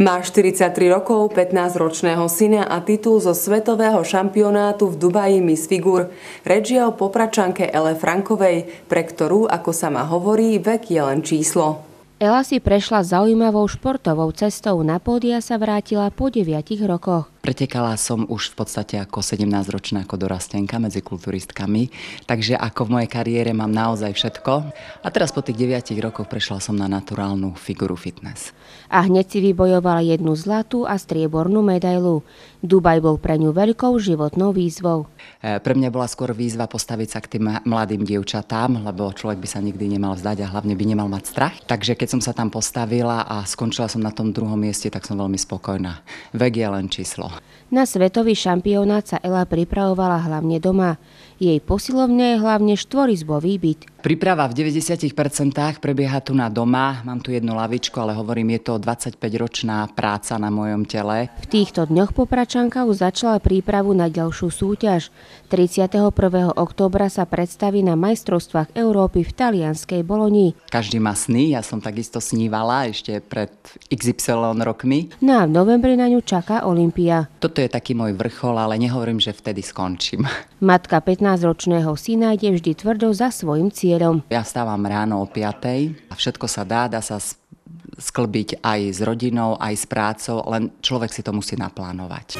Má 43 rokov, 15-ročného syna a titul zo svetového šampionátu v Dubaji Miss Figur. Reč je o popračanke Ele Frankovej, pre ktorú, ako sa ma hovorí, vek je len číslo. Ela si prešla zaujímavou športovou cestou, na pódia sa vrátila po 9 rokoch. Pretekala som už v podstate ako 17-ročná ako dorastenka medzi kulturistkami, takže ako v mojej kariére mám naozaj všetko. A teraz po tých 9 rokoch prešla som na naturálnu figuru fitness. A hneď si vybojovala jednu zlatú a striebornú medailu. Dubaj bol pre ňu veľkou životnou výzvou. E, pre mňa bola skôr výzva postaviť sa k tým mladým dievčatám, lebo človek by sa nikdy nemal vzdať a hlavne by nemal mať strach. Takže keď som sa tam postavila a skončila som na tom druhom mieste, tak som veľmi spokojná. Vek je len číslo. Na svetový šampionát sa Ela pripravovala hlavne doma. Jej posilovne je hlavne štvorizbový byt. Príprava v 90% prebieha tu na doma. Mám tu jednu lavičku, ale hovorím, je to 25-ročná práca na mojom tele. V týchto dňoch Popračanka už začala prípravu na ďalšiu súťaž. 31. októbra sa predstaví na majstrovstvách Európy v talianskej Bolonii. Každý má sny, ja som takisto snívala ešte pred XY rokmi. No a v novembri na ňu čaká Olympia. Toto je taký môj vrchol, ale nehovorím, že vtedy skončím. Matka 15-ročného syna ide vždy tvrdo za svojim cieľom cieľom. Ja stávam ráno o 5. a všetko sa dá, dá sa sklbiť aj s rodinou, aj s prácou, len človek si to musí naplánovať.